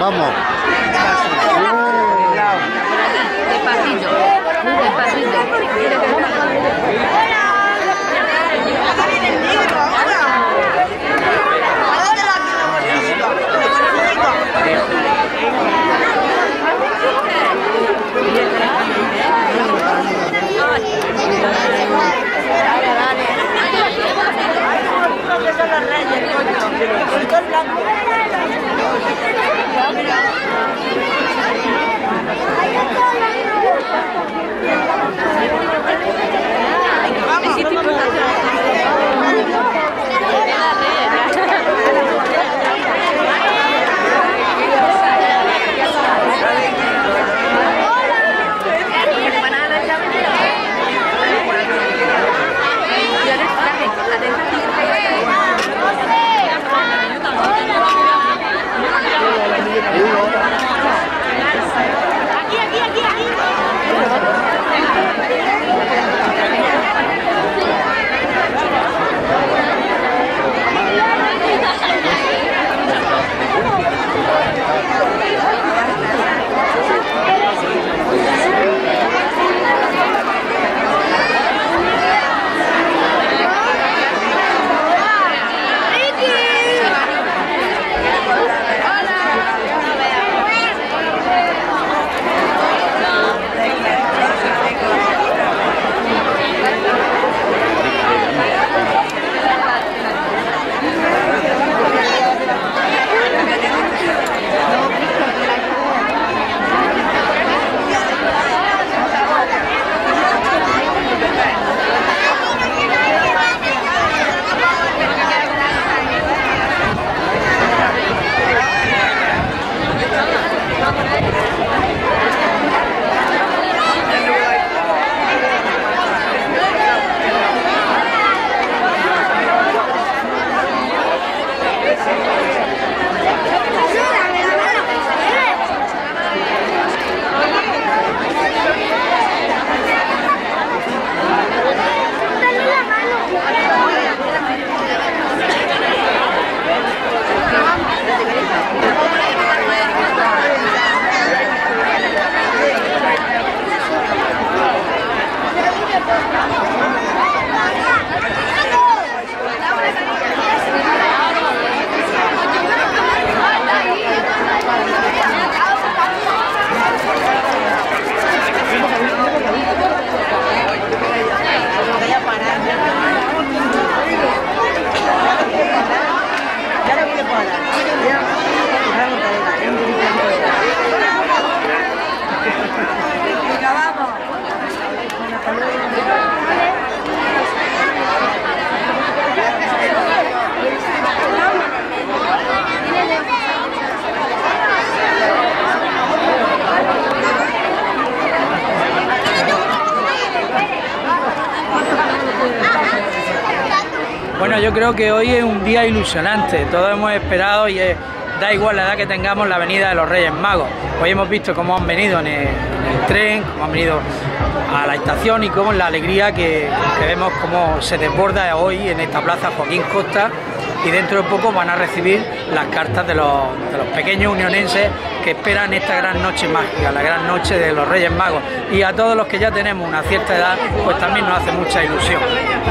Vamos. Yo creo que hoy es un día ilusionante. Todos hemos esperado y da igual la edad que tengamos la venida de los Reyes Magos. Hoy hemos visto cómo han venido en el, en el tren, cómo han venido a la estación y cómo la alegría que, que vemos cómo se desborda hoy en esta plaza Joaquín Costa y dentro de poco van a recibir las cartas de los, pequeños unionenses que esperan esta gran noche mágica, la gran noche de los Reyes Magos. Y a todos los que ya tenemos una cierta edad, pues también nos hace mucha ilusión.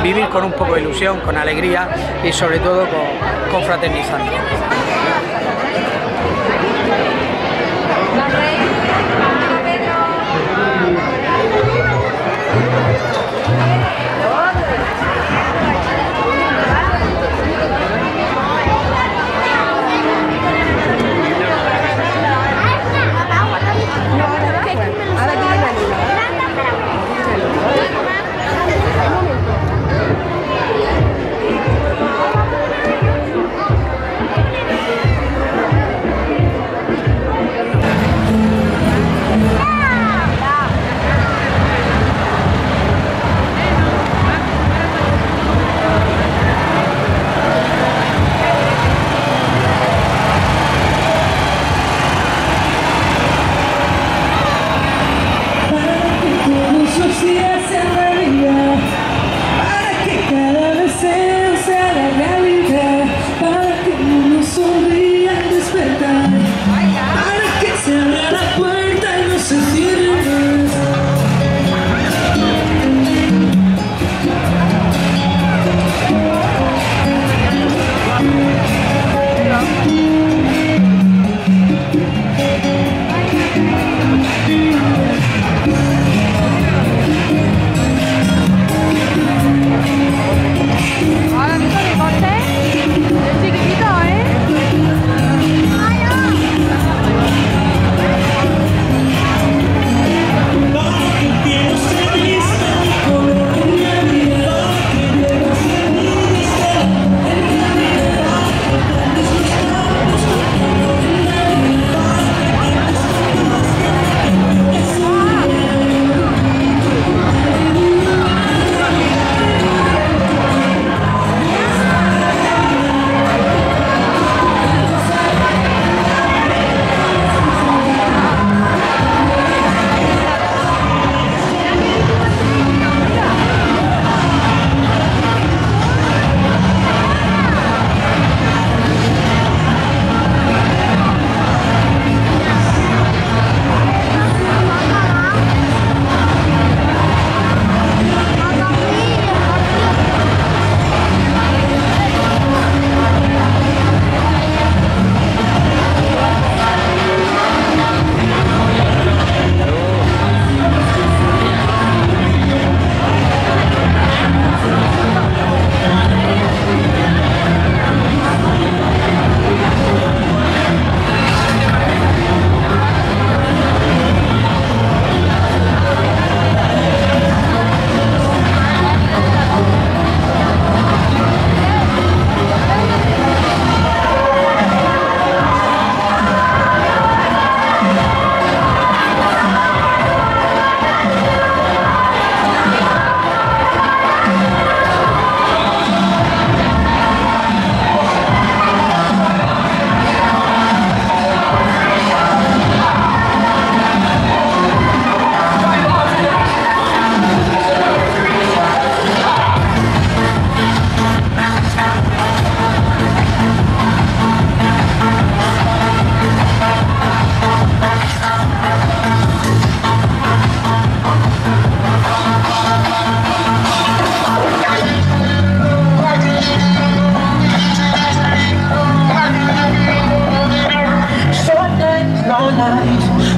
Vivir con un poco de ilusión, con alegría y sobre todo con, con fraternizando.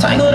再一个